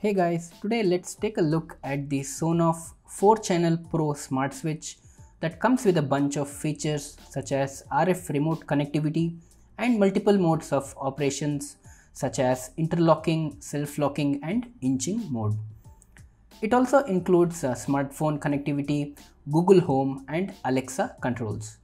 Hey guys, today let's take a look at the Sonoff 4-channel Pro Smart Switch that comes with a bunch of features such as RF remote connectivity and multiple modes of operations such as interlocking, self-locking and inching mode. It also includes uh, smartphone connectivity, Google Home and Alexa controls.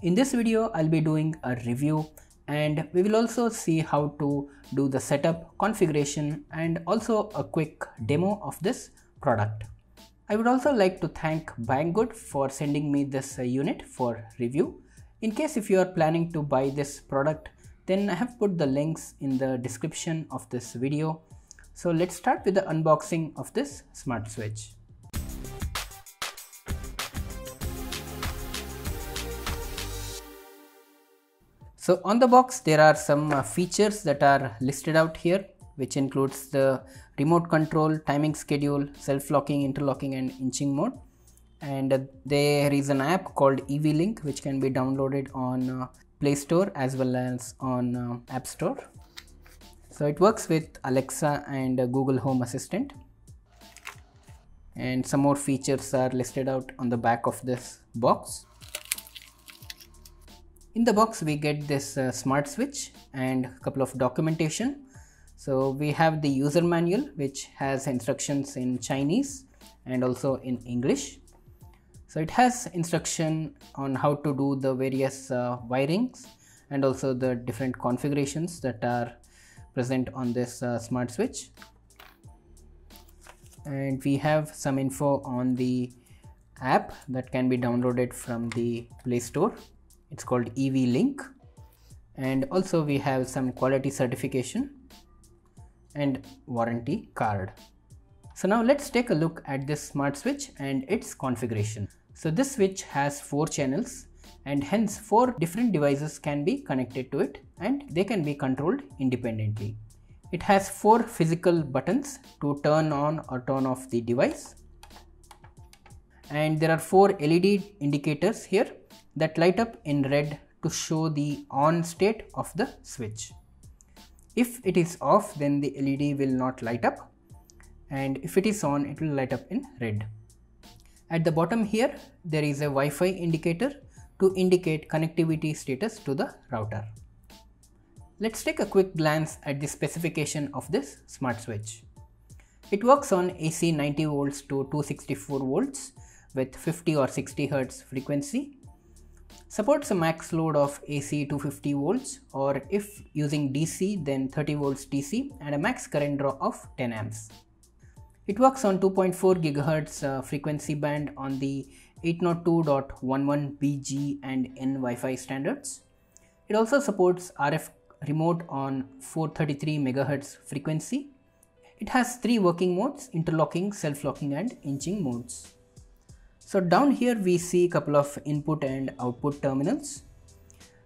In this video, I'll be doing a review and we will also see how to do the setup configuration and also a quick demo of this product. I would also like to thank Banggood for sending me this uh, unit for review. In case if you are planning to buy this product then I have put the links in the description of this video. So let's start with the unboxing of this smart switch. So on the box there are some uh, features that are listed out here which includes the remote control, timing schedule, self-locking, interlocking and inching mode. And uh, there is an app called EV Link which can be downloaded on uh, Play Store as well as on uh, App Store. So it works with Alexa and uh, Google Home Assistant. And some more features are listed out on the back of this box. In the box we get this uh, smart switch and a couple of documentation. So we have the user manual which has instructions in Chinese and also in English. So it has instruction on how to do the various uh, wirings and also the different configurations that are present on this uh, smart switch. And we have some info on the app that can be downloaded from the Play Store it's called EV Link and also we have some quality certification and warranty card. So now let's take a look at this smart switch and its configuration. So this switch has four channels and hence four different devices can be connected to it and they can be controlled independently. It has four physical buttons to turn on or turn off the device and there are four LED indicators here that light up in red to show the on state of the switch. If it is off then the LED will not light up and if it is on it will light up in red. At the bottom here there is a Wi-Fi indicator to indicate connectivity status to the router. Let's take a quick glance at the specification of this smart switch. It works on AC 90 volts to 264 volts with 50 or 60 Hz frequency Supports a max load of AC 250 volts or if using DC then 30 volts DC and a max current draw of 10 amps. It works on 2.4 GHz uh, frequency band on the 802.11bg and N Wi-Fi standards. It also supports RF remote on 433 MHz frequency. It has three working modes, interlocking, self-locking and inching modes. So down here we see a couple of input and output terminals.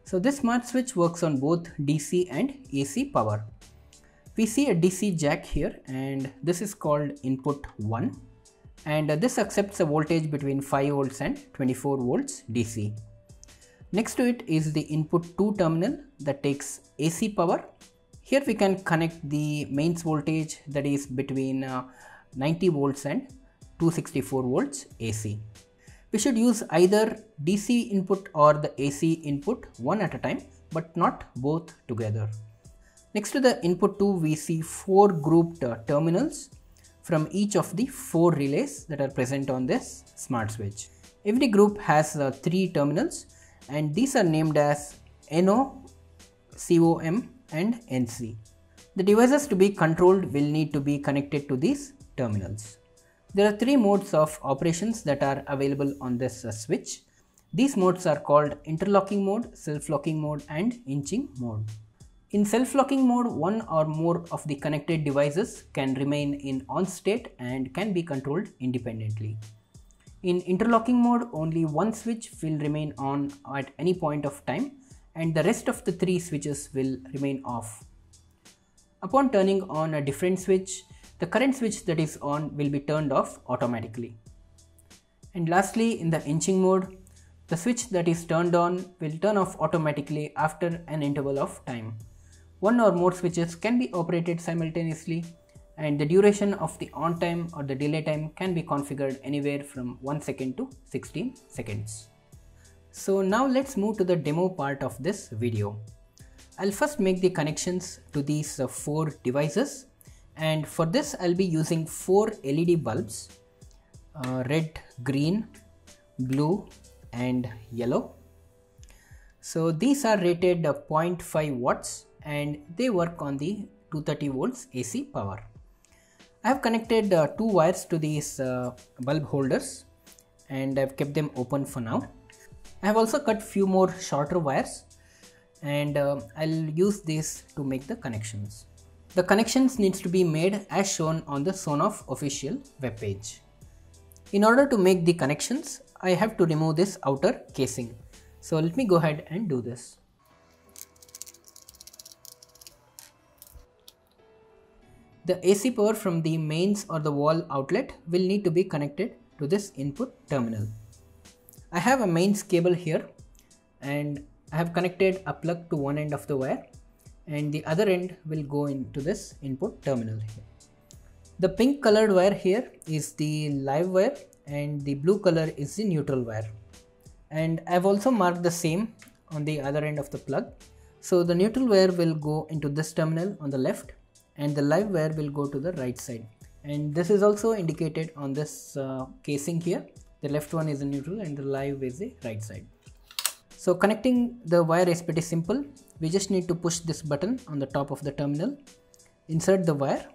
So this smart switch works on both DC and AC power. We see a DC jack here and this is called input 1 and this accepts a voltage between 5 volts and 24 volts DC. Next to it is the input 2 terminal that takes AC power. Here we can connect the mains voltage that is between uh, 90 volts and 264 volts AC. We should use either DC input or the AC input one at a time but not both together. Next to the input 2 we see 4 grouped uh, terminals from each of the 4 relays that are present on this smart switch. Every group has uh, 3 terminals and these are named as NO, COM and NC. The devices to be controlled will need to be connected to these terminals. There are three modes of operations that are available on this uh, switch. These modes are called interlocking mode, self-locking mode and inching mode. In self-locking mode, one or more of the connected devices can remain in on state and can be controlled independently. In interlocking mode, only one switch will remain on at any point of time and the rest of the three switches will remain off. Upon turning on a different switch, the current switch that is on will be turned off automatically. And lastly, in the inching mode, the switch that is turned on will turn off automatically after an interval of time. One or more switches can be operated simultaneously and the duration of the on time or the delay time can be configured anywhere from 1 second to 16 seconds. So now let's move to the demo part of this video. I'll first make the connections to these uh, four devices and for this I'll be using four LED bulbs uh, red, green, blue and yellow. So these are rated uh, 0.5 watts and they work on the 230 volts AC power. I have connected uh, two wires to these uh, bulb holders and I've kept them open for now. I have also cut few more shorter wires and uh, I'll use this to make the connections. The connections needs to be made as shown on the Sonoff official webpage. In order to make the connections, I have to remove this outer casing. So let me go ahead and do this. The AC power from the mains or the wall outlet will need to be connected to this input terminal. I have a mains cable here and I have connected a plug to one end of the wire and the other end will go into this input terminal here. The pink colored wire here is the live wire and the blue color is the neutral wire. And I've also marked the same on the other end of the plug. So the neutral wire will go into this terminal on the left and the live wire will go to the right side. And this is also indicated on this uh, casing here. The left one is the neutral and the live is the right side. So connecting the wire is pretty simple. We just need to push this button on the top of the terminal, insert the wire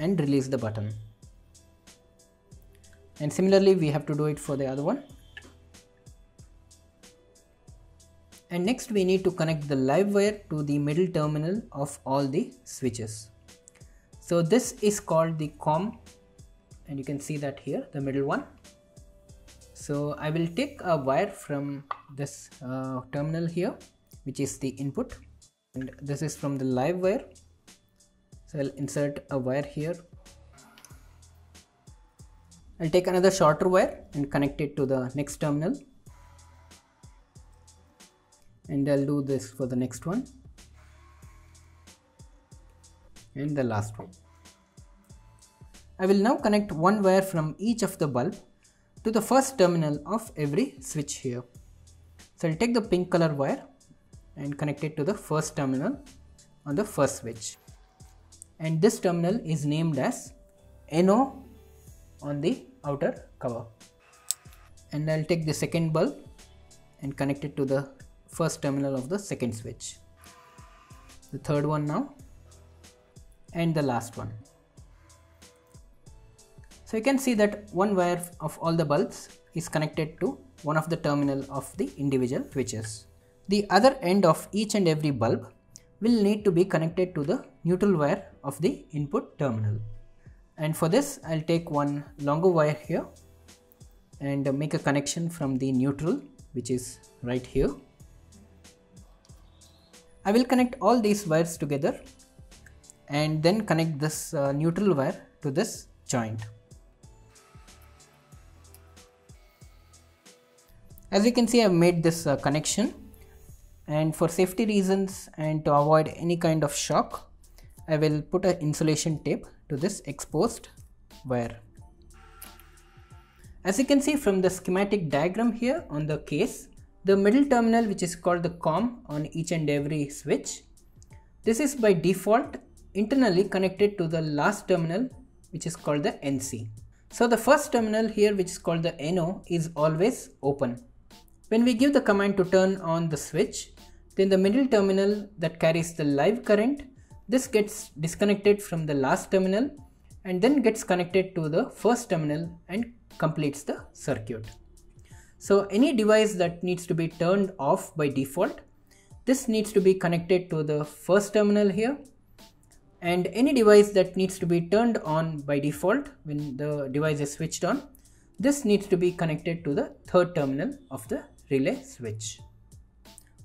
and release the button. And similarly we have to do it for the other one. And next we need to connect the live wire to the middle terminal of all the switches. So this is called the COM and you can see that here the middle one so I will take a wire from this uh, terminal here which is the input. And this is from the live wire. So I'll insert a wire here. I'll take another shorter wire and connect it to the next terminal. And I'll do this for the next one. And the last one. I will now connect one wire from each of the bulb to the first terminal of every switch here. So I'll take the pink color wire and connect it to the first terminal on the first switch. And this terminal is named as NO on the outer cover. And I'll take the second bulb and connect it to the first terminal of the second switch. The third one now and the last one. So you can see that one wire of all the bulbs is connected to one of the terminal of the individual switches. The other end of each and every bulb will need to be connected to the neutral wire of the input terminal. And for this I'll take one longer wire here and make a connection from the neutral which is right here. I will connect all these wires together and then connect this uh, neutral wire to this joint. As you can see I've made this uh, connection and for safety reasons and to avoid any kind of shock I will put an insulation tape to this exposed wire. As you can see from the schematic diagram here on the case, the middle terminal which is called the COM on each and every switch. This is by default internally connected to the last terminal which is called the NC. So the first terminal here which is called the NO is always open when we give the command to turn on the switch, then the middle terminal that carries the live current, this gets disconnected from the last terminal and then gets connected to the first terminal and completes the circuit. So any device that needs to be turned off by default, this needs to be connected to the first terminal here and any device that needs to be turned on by default when the device is switched on, this needs to be connected to the third terminal of the relay switch.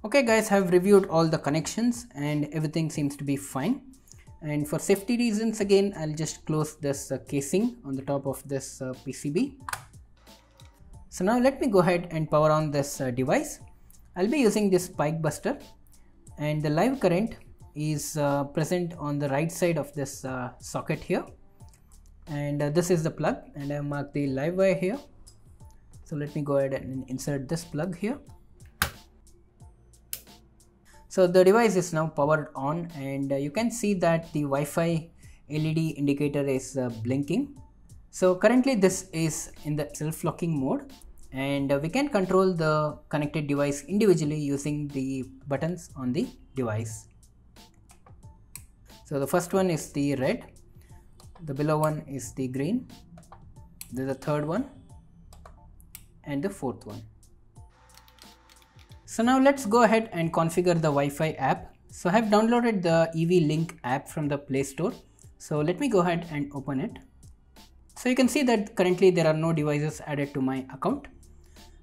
Okay guys, I have reviewed all the connections and everything seems to be fine. And for safety reasons again, I'll just close this uh, casing on the top of this uh, PCB. So now let me go ahead and power on this uh, device. I'll be using this spike buster and the live current is uh, present on the right side of this uh, socket here and uh, this is the plug and I mark the live wire here so let me go ahead and insert this plug here. So the device is now powered on and uh, you can see that the Wi-Fi LED indicator is uh, blinking. So currently this is in the self-locking mode and uh, we can control the connected device individually using the buttons on the device. So the first one is the red the below one is the green a third one and the fourth one. So now let's go ahead and configure the Wi-Fi app. So I have downloaded the eWeLink app from the Play Store. So let me go ahead and open it. So you can see that currently there are no devices added to my account.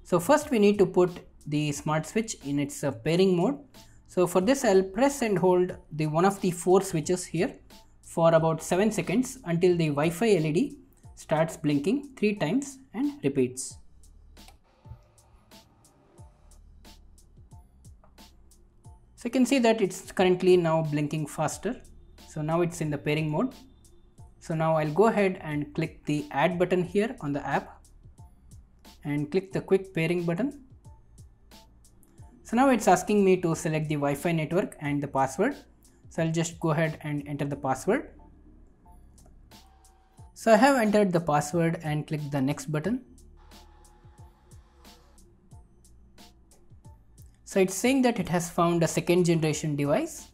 So first we need to put the smart switch in its uh, pairing mode. So for this I'll press and hold the one of the four switches here for about 7 seconds until the Wi-Fi LED starts blinking 3 times and repeats. So you can see that it's currently now blinking faster. So now it's in the pairing mode. So now I'll go ahead and click the add button here on the app and click the quick pairing button. So now it's asking me to select the Wi-Fi network and the password so I'll just go ahead and enter the password so I have entered the password and click the next button so it's saying that it has found a second generation device.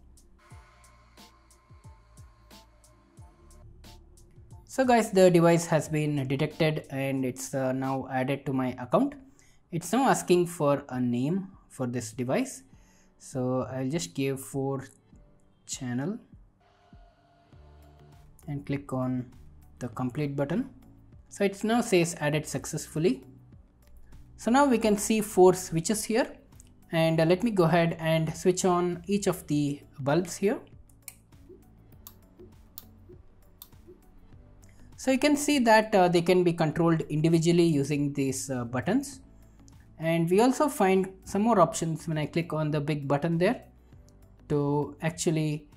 So guys the device has been detected and it's uh, now added to my account. It's now asking for a name for this device. So I'll just give for channel and click on the complete button. So it now says added successfully. So now we can see four switches here and uh, let me go ahead and switch on each of the bulbs here. So you can see that uh, they can be controlled individually using these uh, buttons. And we also find some more options when I click on the big button there to actually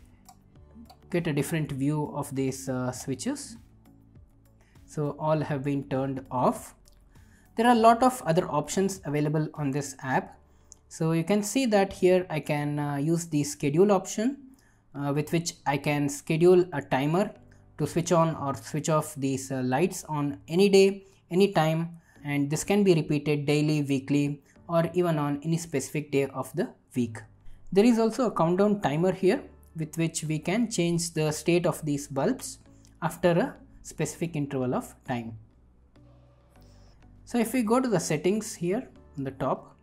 get a different view of these uh, switches. So all have been turned off. There are a lot of other options available on this app so you can see that here I can uh, use the schedule option uh, with which I can schedule a timer to switch on or switch off these uh, lights on any day any time and this can be repeated daily weekly or even on any specific day of the week there is also a countdown timer here with which we can change the state of these bulbs after a specific interval of time. So if we go to the settings here on the top,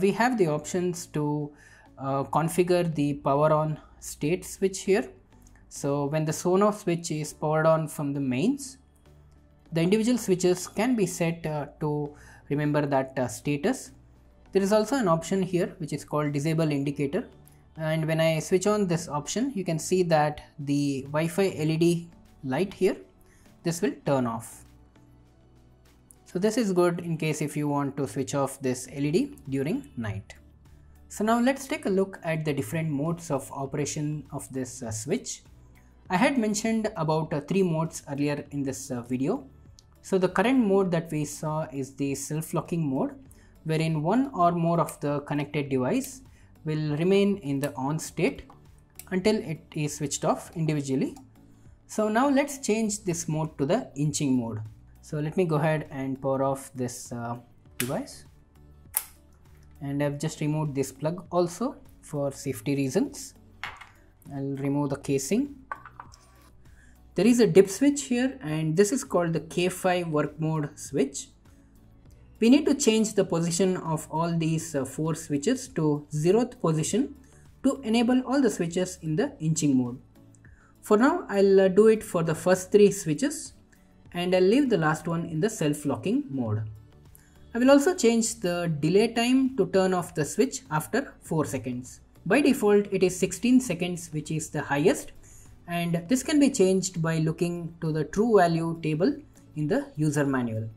we have the options to uh, configure the power on state switch here. So when the Sonoff switch is powered on from the mains, the individual switches can be set uh, to remember that uh, status there is also an option here which is called disable indicator and when I switch on this option you can see that the Wi-Fi LED light here this will turn off. So this is good in case if you want to switch off this LED during night. So now let's take a look at the different modes of operation of this uh, switch. I had mentioned about uh, three modes earlier in this uh, video. So the current mode that we saw is the self-locking mode wherein one or more of the connected device will remain in the on state until it is switched off individually. So now let's change this mode to the inching mode. So let me go ahead and power off this uh, device and I've just removed this plug also for safety reasons. I'll remove the casing. There is a dip switch here and this is called the K5 work mode switch we need to change the position of all these uh, four switches to zeroth position to enable all the switches in the inching mode. For now, I'll uh, do it for the first three switches and I'll leave the last one in the self-locking mode. I will also change the delay time to turn off the switch after 4 seconds. By default, it is 16 seconds which is the highest and this can be changed by looking to the true value table in the user manual.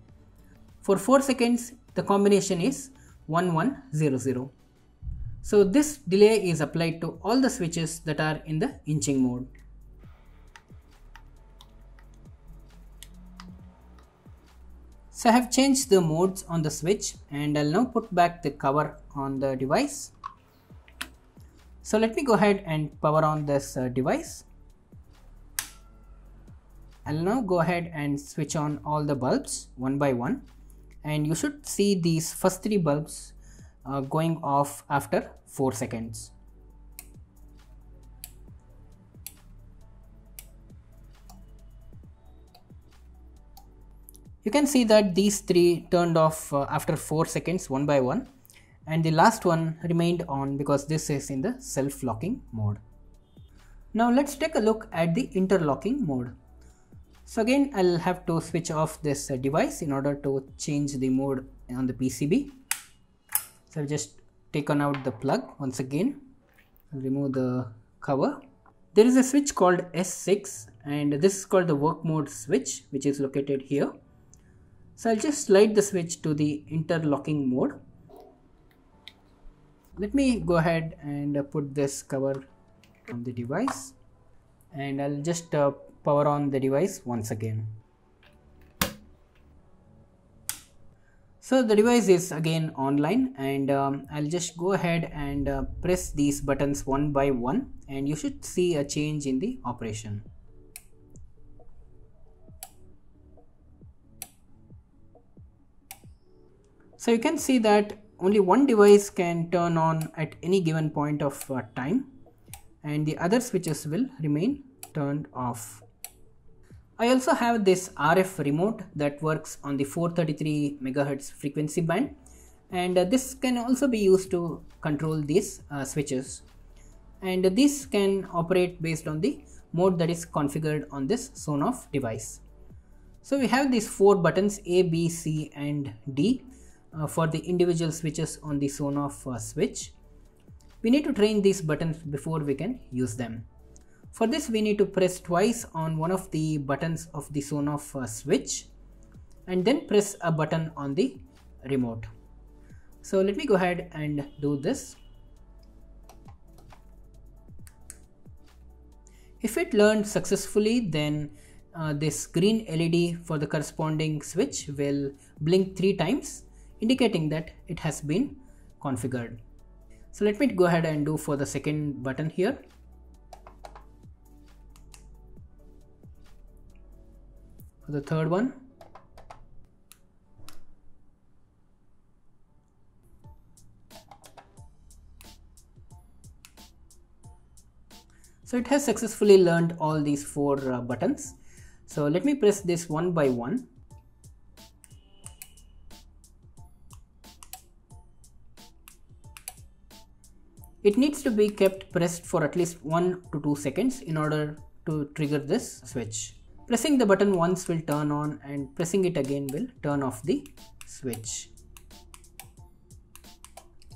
For 4 seconds, the combination is 1100. So this delay is applied to all the switches that are in the inching mode. So I have changed the modes on the switch and I'll now put back the cover on the device. So let me go ahead and power on this uh, device. I'll now go ahead and switch on all the bulbs one by one and you should see these first three bulbs uh, going off after 4 seconds. You can see that these three turned off uh, after 4 seconds one by one and the last one remained on because this is in the self-locking mode. Now let's take a look at the interlocking mode. So again I'll have to switch off this uh, device in order to change the mode on the PCB. So I've just taken out the plug once again. I'll remove the cover. There is a switch called S6 and this is called the work mode switch which is located here. So I'll just slide the switch to the interlocking mode. Let me go ahead and uh, put this cover on the device and I'll just uh, power on the device once again. So the device is again online and um, I'll just go ahead and uh, press these buttons one by one and you should see a change in the operation. So you can see that only one device can turn on at any given point of uh, time and the other switches will remain turned off. I also have this RF remote that works on the 433 MHz frequency band and uh, this can also be used to control these uh, switches and this can operate based on the mode that is configured on this Sonoff device. So we have these four buttons A, B, C and D for the individual switches on the Sonoff uh, switch. We need to train these buttons before we can use them. For this we need to press twice on one of the buttons of the Sonoff uh, switch and then press a button on the remote. So let me go ahead and do this. If it learned successfully then uh, this green LED for the corresponding switch will blink three times indicating that it has been configured. So let me go ahead and do for the second button here. For the third one. So it has successfully learned all these four uh, buttons. So let me press this one by one. It needs to be kept pressed for at least 1 to 2 seconds in order to trigger this switch. Pressing the button once will turn on and pressing it again will turn off the switch.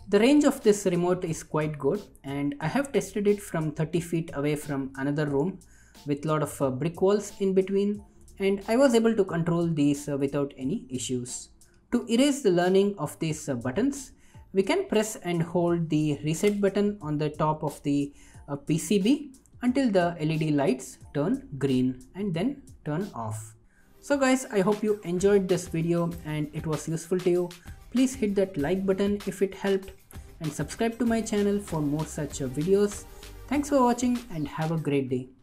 The range of this remote is quite good and I have tested it from 30 feet away from another room with a lot of uh, brick walls in between and I was able to control these uh, without any issues. To erase the learning of these uh, buttons, we can press and hold the reset button on the top of the uh, PCB until the LED lights turn green and then turn off. So guys, I hope you enjoyed this video and it was useful to you. Please hit that like button if it helped and subscribe to my channel for more such uh, videos. Thanks for watching and have a great day.